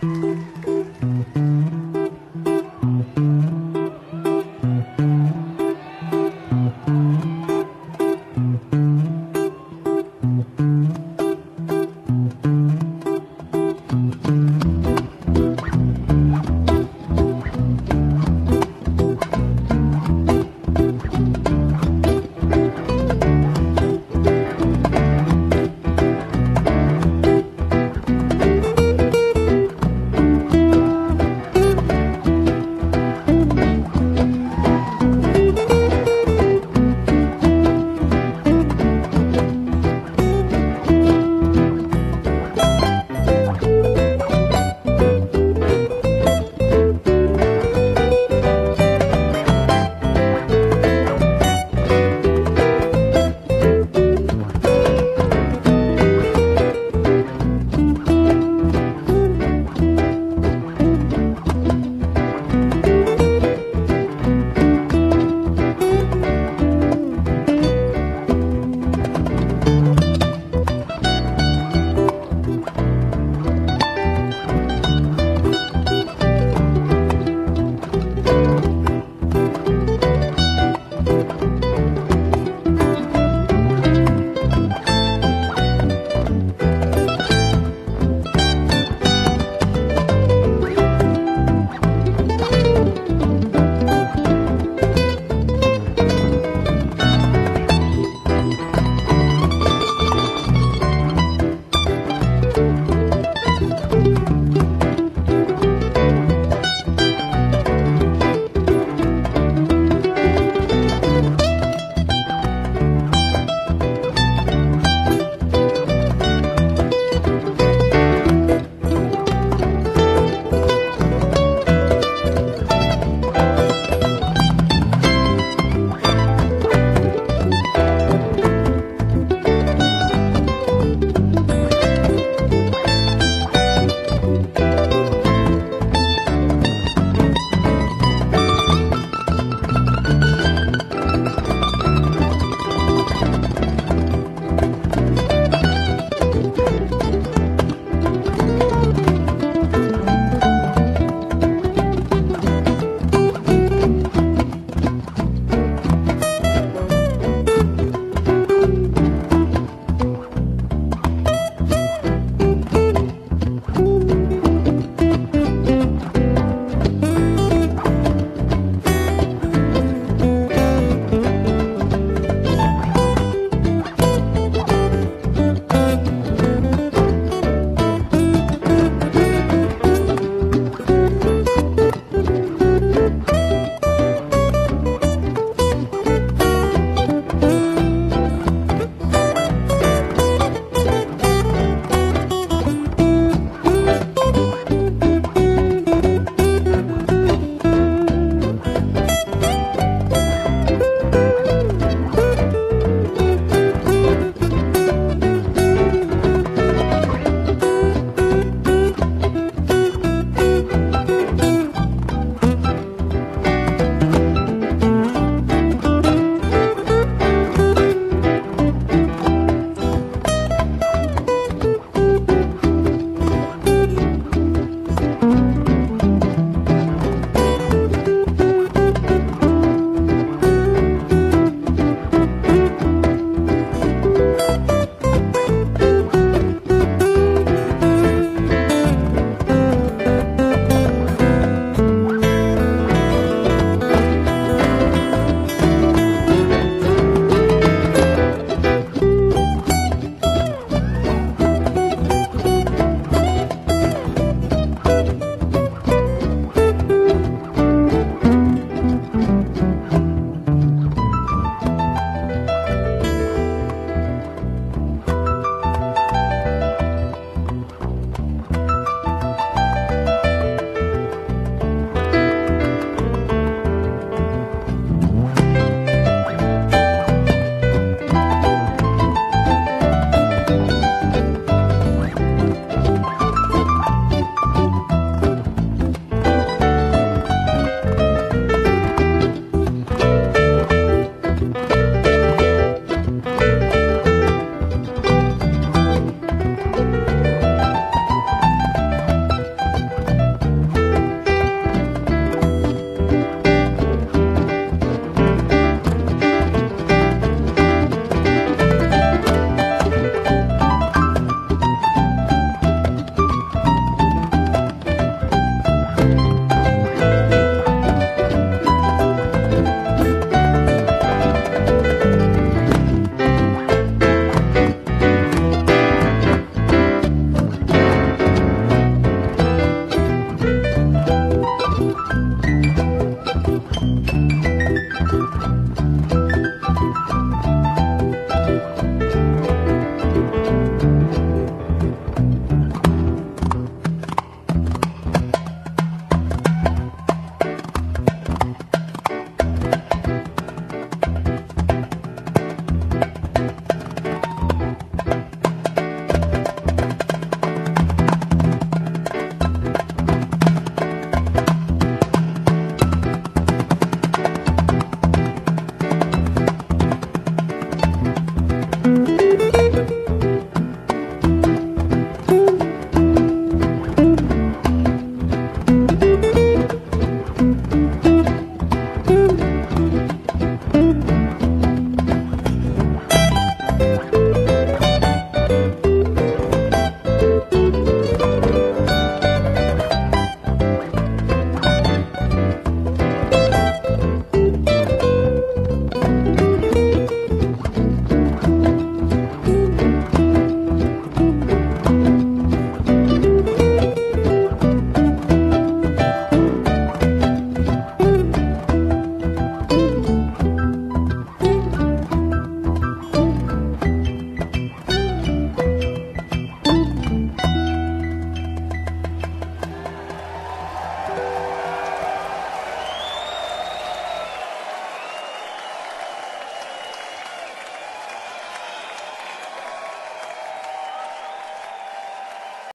Música